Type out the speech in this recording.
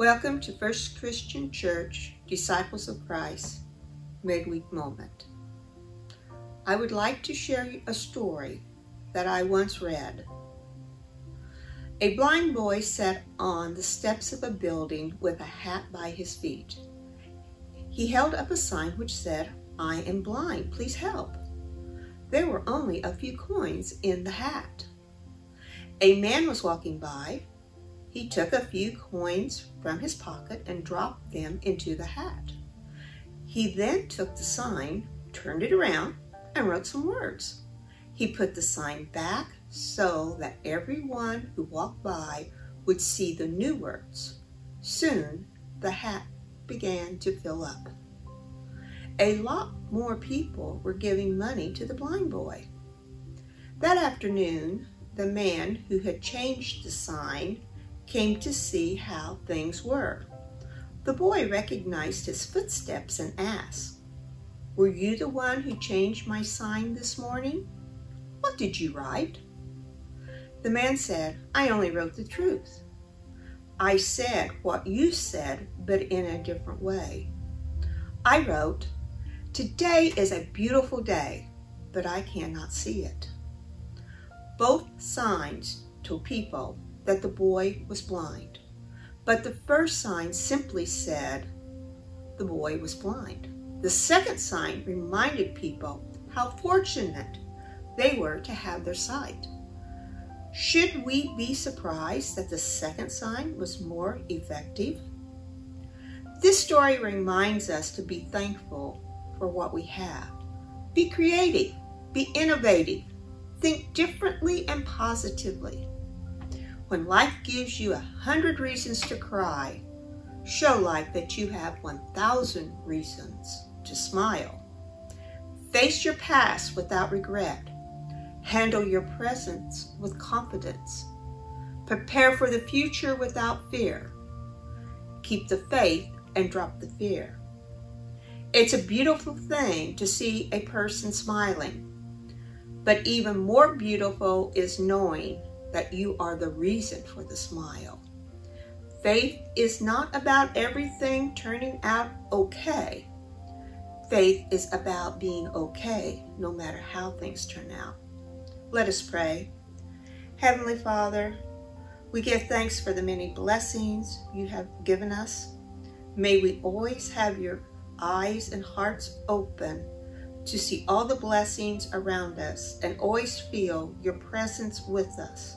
Welcome to First Christian Church, Disciples of Christ, Midweek Moment. I would like to share a story that I once read. A blind boy sat on the steps of a building with a hat by his feet. He held up a sign which said, I am blind, please help. There were only a few coins in the hat. A man was walking by. He took a few coins from his pocket and dropped them into the hat. He then took the sign, turned it around, and wrote some words. He put the sign back so that everyone who walked by would see the new words. Soon, the hat began to fill up. A lot more people were giving money to the blind boy. That afternoon, the man who had changed the sign came to see how things were. The boy recognized his footsteps and asked, Were you the one who changed my sign this morning? What did you write? The man said, I only wrote the truth. I said what you said, but in a different way. I wrote, Today is a beautiful day, but I cannot see it. Both signs told people that the boy was blind, but the first sign simply said the boy was blind. The second sign reminded people how fortunate they were to have their sight. Should we be surprised that the second sign was more effective? This story reminds us to be thankful for what we have. Be creative, be innovative, think differently and positively. When life gives you a hundred reasons to cry, show life that you have 1,000 reasons to smile. Face your past without regret. Handle your present with confidence. Prepare for the future without fear. Keep the faith and drop the fear. It's a beautiful thing to see a person smiling, but even more beautiful is knowing that you are the reason for the smile. Faith is not about everything turning out okay. Faith is about being okay no matter how things turn out. Let us pray. Heavenly Father, we give thanks for the many blessings you have given us. May we always have your eyes and hearts open to see all the blessings around us and always feel your presence with us.